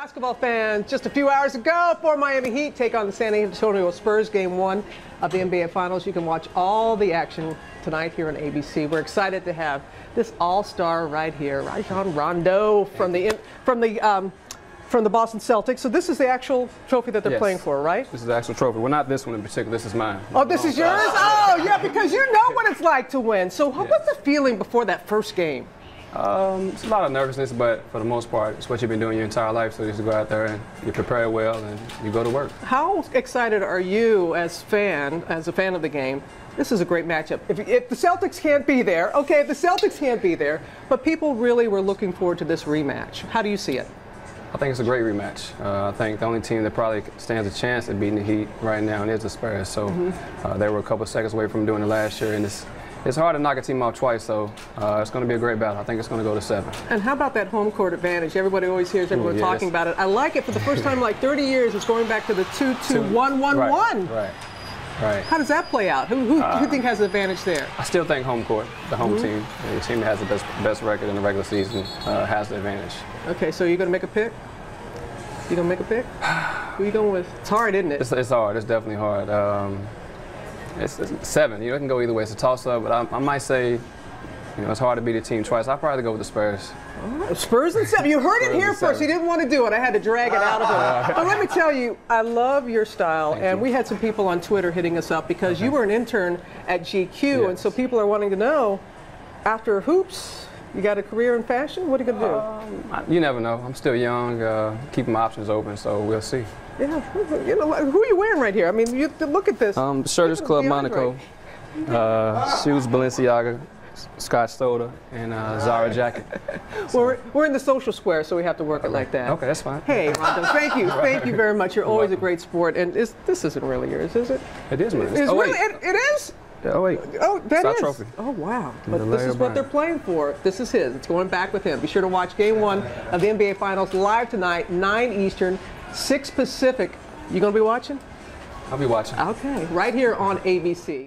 Basketball fans, just a few hours ago, for Miami Heat take on the San Antonio Spurs, game one of the NBA Finals. You can watch all the action tonight here on ABC. We're excited to have this all-star right here, Rajon Rondo from the from the um, from the Boston Celtics. So this is the actual trophy that they're Yes. playing for, right? This is the actual trophy. Well, not this one in particular. This is mine. Oh, this is yours? Oh, yeah, because you know what it's like to win. So what's the feeling before that first game? Um, it's a lot of nervousness, but for the most part, it's what you've been doing your entire life. So you just go out there and you prepare well and you go to work. How excited are you as fan, as a fan of the game? This is a great matchup. If, if the Celtics can't be there, okay, if the Celtics can't be there, but people really were looking forward to this rematch. How do you see it? I think it's a great rematch. Uh, I think the only team that probably stands a chance at beating the Heat right now is the Spurs. So uh, they were a couple seconds away from doing it last year, and it's it's hard to knock a team out twice. So uh, it's going to be a great battle. I think it's going to go to seven. And how about that home court advantage? Everybody always hears everyone yes. talking about it. I like it for the first time in like 30 years. It's going back to the 2 2 1 1 Right, 1. Right. Right. How does that play out? Who, who, who do you think has the advantage there? I still think home court, the home Mm-hmm. team, the team that has the best best record in the regular season, uh, has the advantage. Okay, so you're going to make a pick? You going to make a pick? Who you going with? It's hard, isn't it? It's, it's hard. It's definitely hard. Um, it's, it's seven. You know, it can go either way. It's a toss-up, but I, I might say, you know, it's hard to beat a team twice. I'd probably go with the Spurs. Spurs and seven. You heard it here first. He didn't want to do it. I had to drag it out of him. But let me tell you, I love your style. Thank and you. we had some people on Twitter hitting us up because you were an intern at GQ. And so people are wanting to know, after hoops, you got a career in fashion? What are you going to do? Um, you never know. I'm still young, uh, keeping my options open, so we'll see. yeah. You know, who are you wearing right here? I mean, you look at this. Um, the Club DeAndre. Monaco. Uh, shoes Balenciaga, Scott Stoda, and uh, Zara jacket. we're, we're in the social square, so we have to work it like that. Okay, that's fine. Hey, Rondo, thank you. Thank you very much. You're always a great sport. And is, this isn't really yours, is it? It is mine. It's oh, really, it, it is? Oh, wait. Oh, that is. trophy. Oh, wow. But this is what they're playing for. This is his. It's going back with him. Be sure to watch game one of the NBA Finals live tonight, 9 Eastern, 6 Pacific. You going to be watching? I'll be watching. Okay. Right here on ABC.